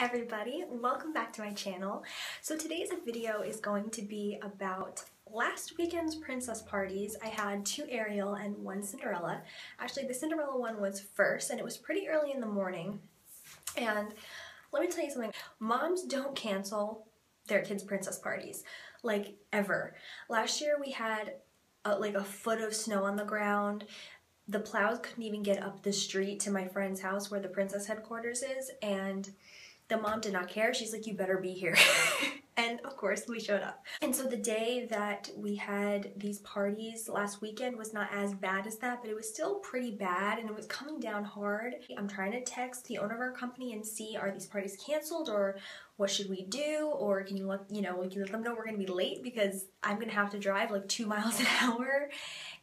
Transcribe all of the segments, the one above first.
everybody, welcome back to my channel. So today's video is going to be about last weekend's princess parties. I had two Ariel and one Cinderella. Actually the Cinderella one was first and it was pretty early in the morning. And let me tell you something, moms don't cancel their kids' princess parties, like ever. Last year we had a, like a foot of snow on the ground the plows couldn't even get up the street to my friend's house where the princess headquarters is and the mom did not care. She's like, you better be here. and of course we showed up. And so the day that we had these parties last weekend was not as bad as that, but it was still pretty bad and it was coming down hard. I'm trying to text the owner of our company and see are these parties canceled or what should we do? Or can you let you know can you let them know we're gonna be late because I'm gonna have to drive like two miles an hour.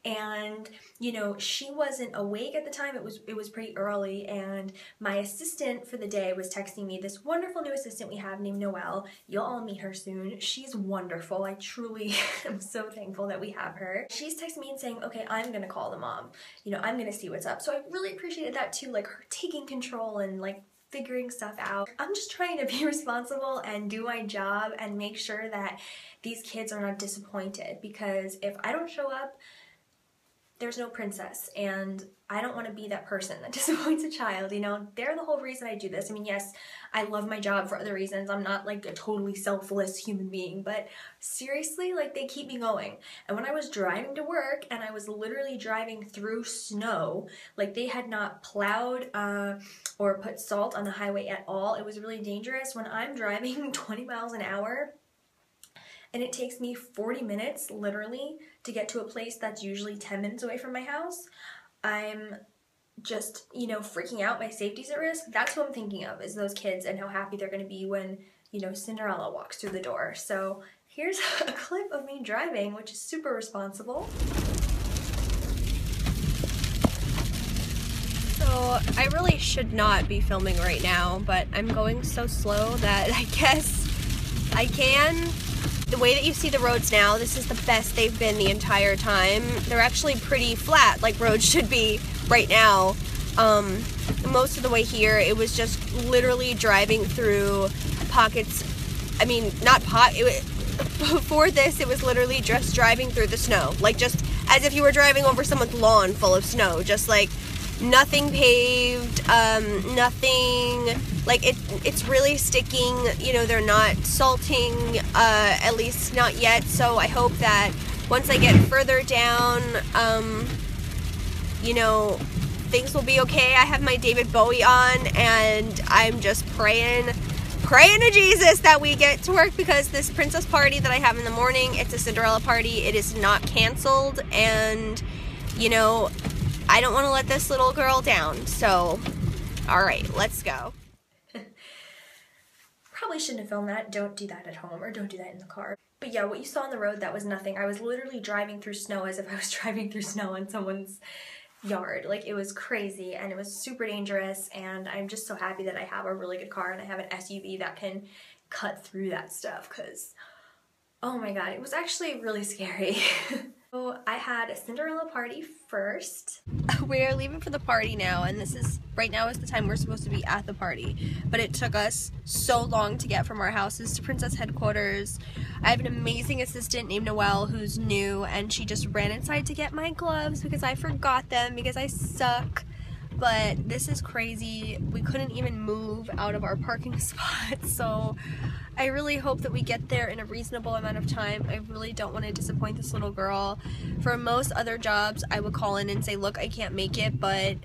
And you know she wasn't awake at the time. It was it was pretty early. And my assistant for the day was texting me this wonderful new assistant we have named Noelle. You'll all meet her soon. She's wonderful. I truly am so thankful that we have her. She's texting me and saying okay I'm gonna call the mom you know I'm gonna see what's up. So I really appreciated that too like her taking control and like figuring stuff out. I'm just trying to be responsible and do my job and make sure that these kids are not disappointed because if I don't show up, there's no princess and I don't want to be that person that disappoints a child, you know? They're the whole reason I do this. I mean, yes, I love my job for other reasons. I'm not like a totally selfless human being, but seriously, like they keep me going. And when I was driving to work and I was literally driving through snow, like they had not plowed uh, or put salt on the highway at all. It was really dangerous. When I'm driving 20 miles an hour, and it takes me 40 minutes literally to get to a place that's usually 10 minutes away from my house, I'm just, you know, freaking out. My safety's at risk. That's what I'm thinking of is those kids and how happy they're going to be when, you know, Cinderella walks through the door. So here's a clip of me driving, which is super responsible. So I really should not be filming right now, but I'm going so slow that I guess I can the way that you see the roads now, this is the best they've been the entire time. They're actually pretty flat, like roads should be right now. Um, most of the way here, it was just literally driving through pockets. I mean, not pot. It, before this, it was literally just driving through the snow, like just as if you were driving over someone's lawn full of snow, just like nothing paved, um, nothing like it. It's really sticking. You know, they're not salting, uh, at least not yet. So I hope that once I get further down, um, you know, things will be okay. I have my David Bowie on, and I'm just praying. Praying to Jesus that we get to work because this princess party that I have in the morning, it's a Cinderella party. It is not canceled, and you know, I don't want to let this little girl down. So, all right, let's go. Probably shouldn't have filmed that. Don't do that at home or don't do that in the car. But yeah, what you saw on the road, that was nothing. I was literally driving through snow as if I was driving through snow in someone's yard. Like it was crazy and it was super dangerous and I'm just so happy that I have a really good car and I have an SUV that can cut through that stuff because oh my god, it was actually really scary. So I had a Cinderella party first. We're leaving for the party now and this is, right now is the time we're supposed to be at the party. But it took us so long to get from our houses to Princess headquarters. I have an amazing assistant named Noelle who's new and she just ran inside to get my gloves because I forgot them because I suck but this is crazy. We couldn't even move out of our parking spot, so I really hope that we get there in a reasonable amount of time. I really don't want to disappoint this little girl. For most other jobs, I would call in and say, look, I can't make it, but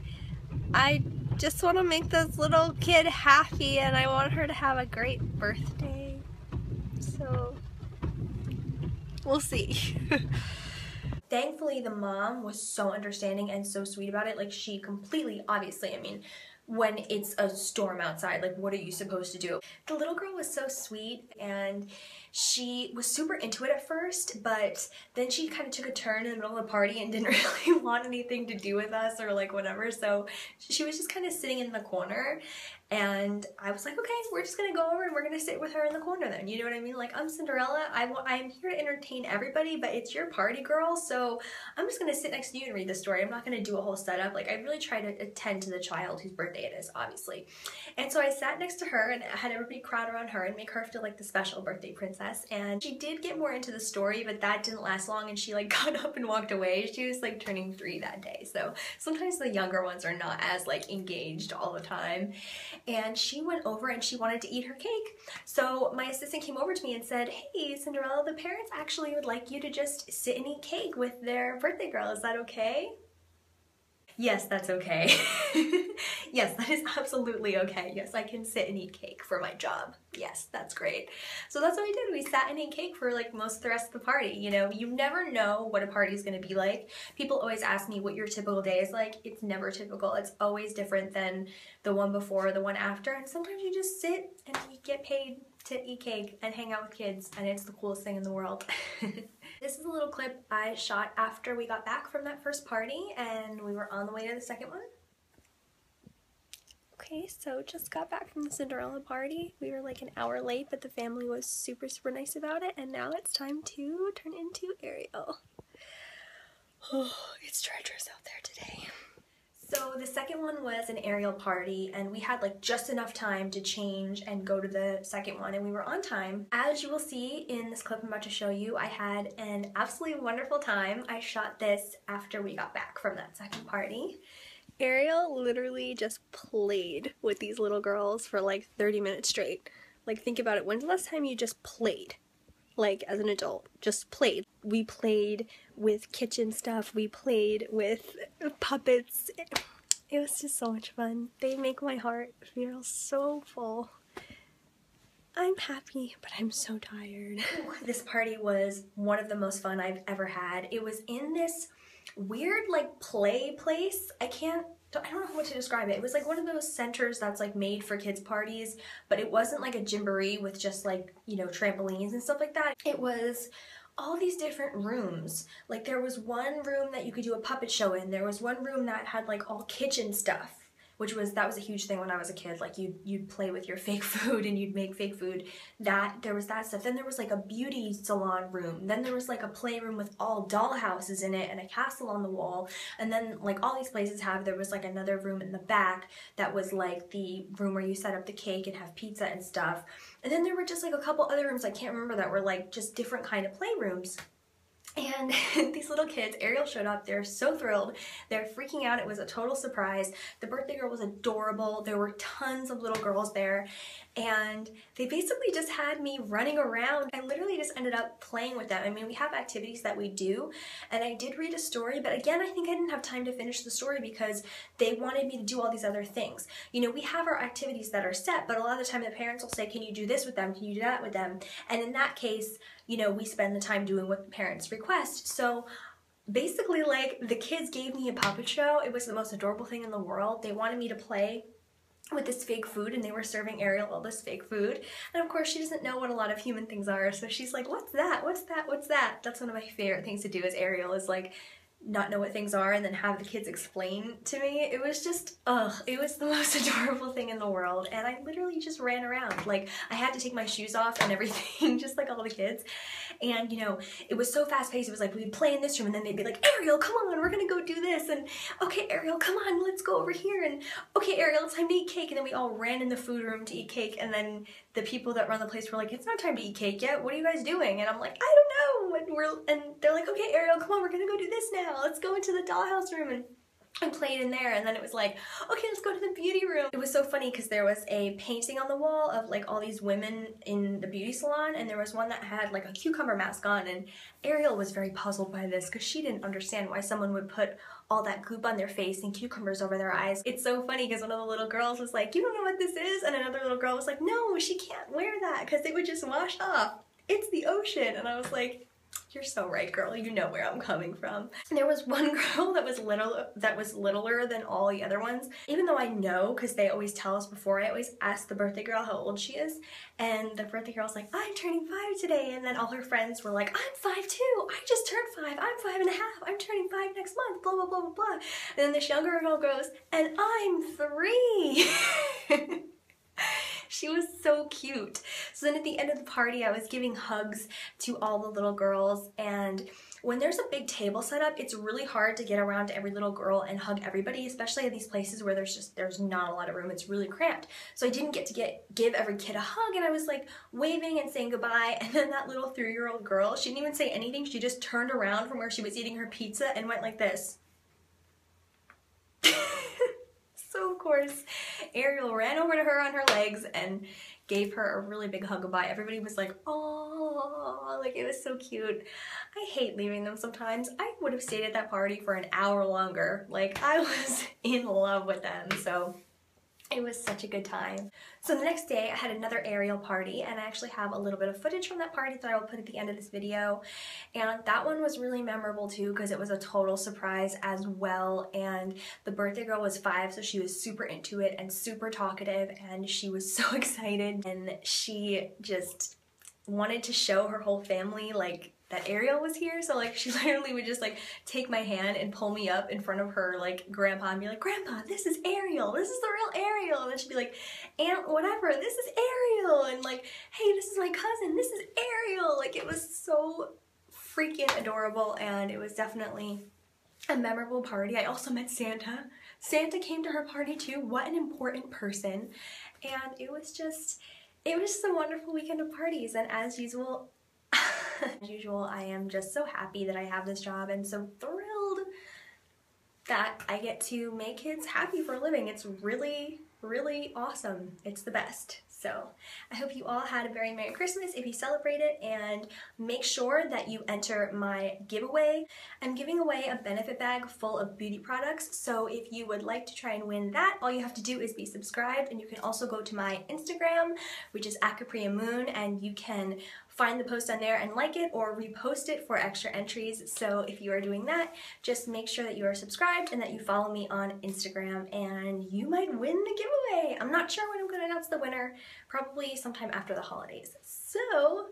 I just want to make this little kid happy and I want her to have a great birthday. So, we'll see. thankfully the mom was so understanding and so sweet about it like she completely obviously i mean when it's a storm outside like what are you supposed to do? The little girl was so sweet and she was super into it at first but then she kind of took a turn in the middle of the party and didn't really want anything to do with us or like whatever so she was just kind of sitting in the corner And I was like, okay, we're just gonna go over and we're gonna sit with her in the corner then. You know what I mean? Like, I'm Cinderella. I, I'm here to entertain everybody, but it's your party, girl. So I'm just gonna sit next to you and read the story. I'm not gonna do a whole setup. Like, I really try to attend to the child whose birthday it is, obviously. And so I sat next to her and had everybody crowd around her and make her feel like the special birthday princess. And she did get more into the story, but that didn't last long. And she like got up and walked away. She was like turning three that day. So sometimes the younger ones are not as like engaged all the time. And she went over and she wanted to eat her cake. So my assistant came over to me and said, hey, Cinderella, the parents actually would like you to just sit and eat cake with their birthday girl. Is that okay? Yes, that's okay. yes, that is absolutely okay. Yes, I can sit and eat cake for my job. Yes, that's great. So that's what we did. We sat and ate cake for like most of the rest of the party. You know, you never know what a party is going to be like. People always ask me what your typical day is like. It's never typical. It's always different than the one before, or the one after. And sometimes you just sit and you get paid to eat cake and hang out with kids and it's the coolest thing in the world. this is a little clip I shot after we got back from that first party and we were on the way to the second one. Okay, so just got back from the Cinderella party. We were like an hour late, but the family was super, super nice about it. And now it's time to turn into Ariel. Oh, it's treacherous out there today. So the second one was an Ariel party and we had like just enough time to change and go to the second one and we were on time. As you will see in this clip I'm about to show you, I had an absolutely wonderful time. I shot this after we got back from that second party. Ariel literally just played with these little girls for like 30 minutes straight. Like think about it, when's the last time you just played? Like as an adult, just played. We played with kitchen stuff, we played with puppets. It was just so much fun. They make my heart feel so full. I'm happy, but I'm so tired. this party was one of the most fun I've ever had. It was in this weird like play place. I can't I don't know how to describe it. It was like one of those centers that's like made for kids parties, but it wasn't like a gymboree with just like, you know, trampolines and stuff like that. It was all these different rooms. Like there was one room that you could do a puppet show in. There was one room that had like all kitchen stuff which was that was a huge thing when I was a kid. Like you you'd play with your fake food and you'd make fake food. That there was that stuff. Then there was like a beauty salon room. Then there was like a playroom with all doll houses in it and a castle on the wall. And then like all these places have there was like another room in the back that was like the room where you set up the cake and have pizza and stuff. And then there were just like a couple other rooms I can't remember that were like just different kind of playrooms. And these little kids, Ariel showed up, they're so thrilled. They're freaking out. It was a total surprise. The birthday girl was adorable. There were tons of little girls there. And they basically just had me running around. I literally just ended up playing with them. I mean, we have activities that we do. And I did read a story, but again, I think I didn't have time to finish the story because they wanted me to do all these other things. You know, we have our activities that are set, but a lot of the time the parents will say, can you do this with them? Can you do that with them? And in that case, you know, we spend the time doing what the parents request. So basically like the kids gave me a puppet show. It was the most adorable thing in the world. They wanted me to play with this fake food and they were serving Ariel all this fake food. And of course she doesn't know what a lot of human things are. So she's like, what's that? What's that? What's that? That's one of my favorite things to do as Ariel is like not know what things are and then have the kids explain to me. It was just, ugh, it was the most adorable thing in the world. And I literally just ran around. Like, I had to take my shoes off and everything, just like all the kids. And, you know, it was so fast paced. It was like, we'd play in this room and then they'd be like, Ariel, come on, we're gonna go do this. And, okay, Ariel, come on, let's go over here. And, okay, Ariel, it's time to eat cake. And then we all ran in the food room to eat cake. And then the people that run the place were like, it's not time to eat cake yet. What are you guys doing? And I'm like, I don't know. And we're, and they're like, okay, Ariel, come on, we're gonna go do this now. Let's go into the dollhouse room. And I played in there and then it was like, okay, let's go to the beauty room. It was so funny because there was a painting on the wall of like all these women in the beauty salon and there was one that had like a cucumber mask on and Ariel was very puzzled by this because she didn't understand why someone would put all that goop on their face and cucumbers over their eyes. It's so funny because one of the little girls was like, you don't know what this is? And another little girl was like, no, she can't wear that because it would just wash off. It's the ocean. And I was like, you're so right, girl. You know where I'm coming from. There was one girl that was little that was littler than all the other ones. Even though I know, because they always tell us before, I always ask the birthday girl how old she is. And the birthday girl's like, I'm turning five today. And then all her friends were like, I'm five too. I just turned five. I'm five and a half. I'm turning five next month. Blah, blah, blah, blah, blah. And then this younger girl goes, and I'm three. she was so cute. So then at the end of the party, I was giving hugs to all the little girls and when there's a big table set up, it's really hard to get around to every little girl and hug everybody, especially at these places where there's just there's not a lot of room. It's really cramped. So I didn't get to get give every kid a hug and I was like waving and saying goodbye and then that little three-year-old girl, she didn't even say anything. She just turned around from where she was eating her pizza and went like this. So of course, Ariel ran over to her on her legs and gave her a really big hug goodbye. Everybody was like, oh, like it was so cute. I hate leaving them sometimes. I would have stayed at that party for an hour longer. Like I was in love with them. So it was such a good time. So the next day I had another Ariel party and I actually have a little bit of footage from that party that I will put at the end of this video. And that one was really memorable too because it was a total surprise as well. And the birthday girl was five so she was super into it and super talkative and she was so excited and she just wanted to show her whole family like that Ariel was here. So like she literally would just like take my hand and pull me up in front of her like grandpa and be like, Grandpa, this is Ariel. This is the real Ariel. And then she'd be like, Aunt, whatever, this is Ariel. And like, hey, this is my cousin. This is Ariel. Like it was so freaking adorable and it was definitely a memorable party. I also met Santa. Santa came to her party too. What an important person. And it was just, it was just a wonderful weekend of parties. And as usual, as usual, I am just so happy that I have this job and so thrilled that I get to make kids happy for a living. It's really, really awesome. It's the best. So I hope you all had a very Merry Christmas if you celebrate it and make sure that you enter my giveaway. I'm giving away a benefit bag full of beauty products. So if you would like to try and win that, all you have to do is be subscribed and you can also go to my Instagram, which is at Moon, and you can find the post on there and like it or repost it for extra entries. So if you are doing that, just make sure that you are subscribed and that you follow me on Instagram and you might win the giveaway. I'm not sure when I'm gonna announce the winner, probably sometime after the holidays. So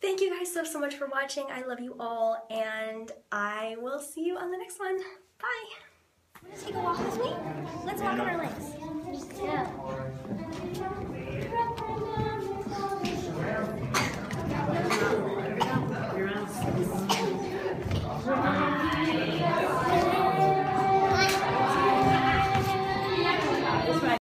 thank you guys so, so much for watching. I love you all and I will see you on the next one. Bye. Take a walk. Let's walk on our legs.